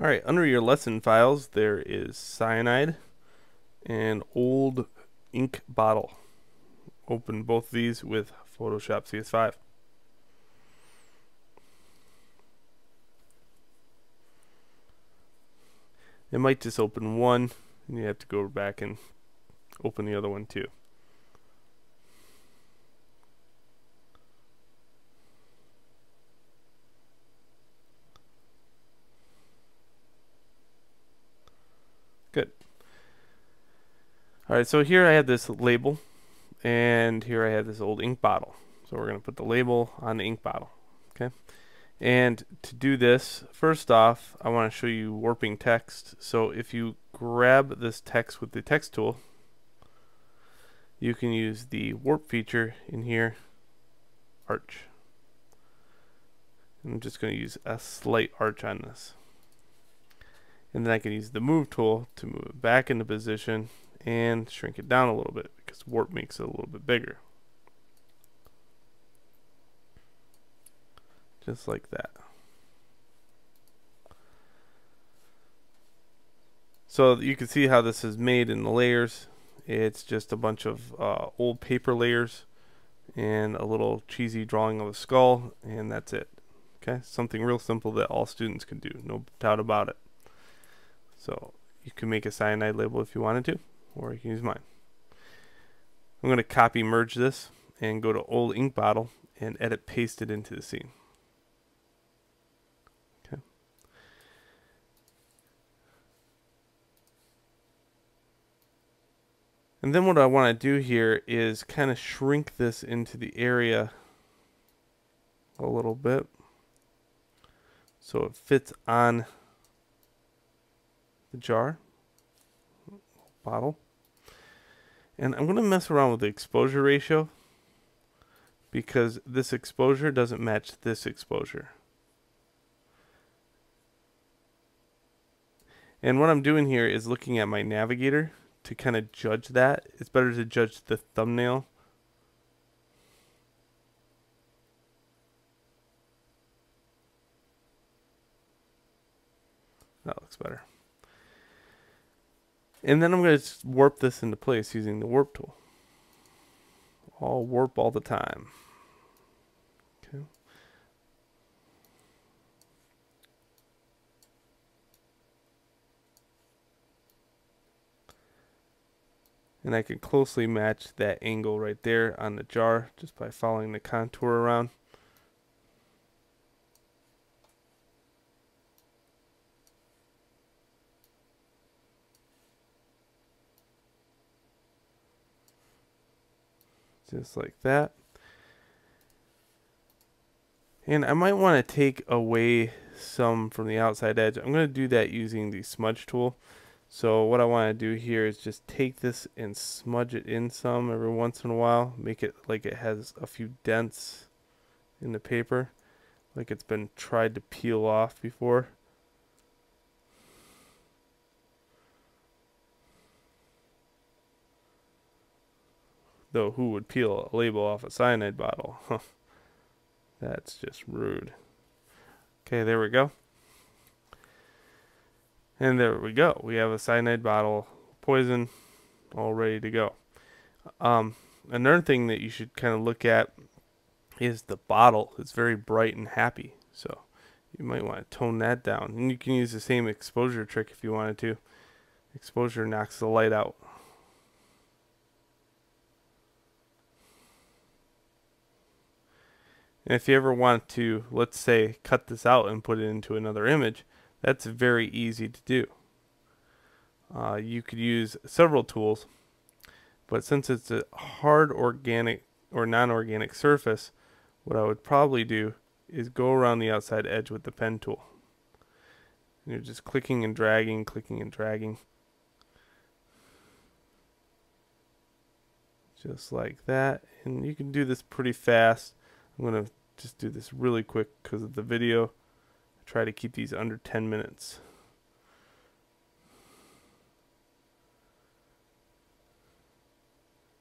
All right, under your lesson files, there is cyanide and old ink bottle. Open both of these with Photoshop CS5. It might just open one, and you have to go back and open the other one too. Good. Alright, so here I have this label, and here I have this old ink bottle. So we're going to put the label on the ink bottle. Okay. And to do this, first off, I want to show you warping text. So if you grab this text with the text tool, you can use the warp feature in here, arch. I'm just going to use a slight arch on this. And then I can use the move tool to move it back into position and shrink it down a little bit because warp makes it a little bit bigger. just like that. So you can see how this is made in the layers. It's just a bunch of uh, old paper layers and a little cheesy drawing of a skull and that's it. Okay, something real simple that all students can do, no doubt about it. So you can make a cyanide label if you wanted to, or you can use mine. I'm going to copy merge this and go to old ink bottle and edit paste it into the scene. And then what I want to do here is kind of shrink this into the area a little bit so it fits on the jar bottle and I'm going to mess around with the exposure ratio because this exposure doesn't match this exposure and what I'm doing here is looking at my navigator to kind of judge that. It's better to judge the thumbnail. That looks better. And then I'm going to warp this into place using the warp tool. I'll warp all the time. Okay. and I can closely match that angle right there on the jar just by following the contour around. Just like that. And I might want to take away some from the outside edge. I'm going to do that using the smudge tool. So what I want to do here is just take this and smudge it in some every once in a while. Make it like it has a few dents in the paper. Like it's been tried to peel off before. Though who would peel a label off a cyanide bottle? That's just rude. Okay, there we go. And there we go. We have a cyanide bottle, poison, all ready to go. Um, another thing that you should kind of look at is the bottle. It's very bright and happy. So you might want to tone that down. And you can use the same exposure trick if you wanted to. Exposure knocks the light out. And if you ever want to, let's say, cut this out and put it into another image, that's very easy to do. Uh, you could use several tools, but since it's a hard organic or non-organic surface, what I would probably do is go around the outside edge with the pen tool. And you're just clicking and dragging, clicking and dragging. Just like that. And you can do this pretty fast. I'm going to just do this really quick because of the video try to keep these under 10 minutes.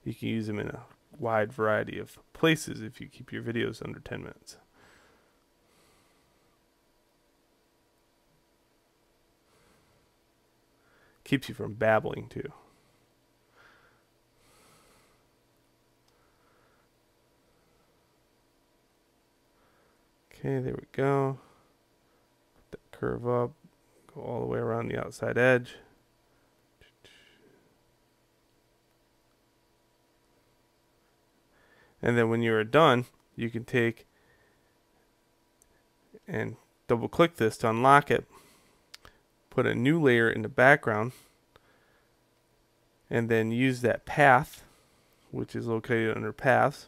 You can use them in a wide variety of places if you keep your videos under 10 minutes. Keeps you from babbling too. Okay, there we go. Put that curve up. Go all the way around the outside edge. And then when you're done, you can take and double click this to unlock it. Put a new layer in the background and then use that path, which is located under paths,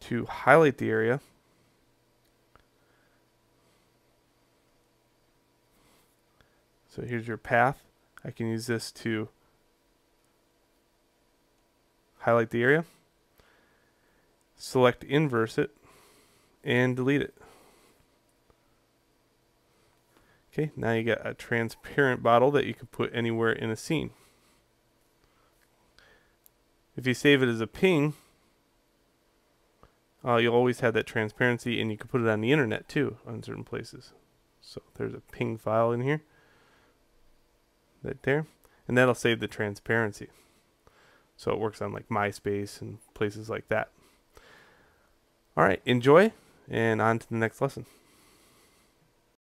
to highlight the area So here's your path. I can use this to highlight the area, select inverse it, and delete it. Okay, now you got a transparent bottle that you can put anywhere in a scene. If you save it as a ping, uh, you'll always have that transparency and you can put it on the internet too on certain places. So there's a ping file in here right there. And that'll save the transparency. So it works on like MySpace and places like that. All right enjoy and on to the next lesson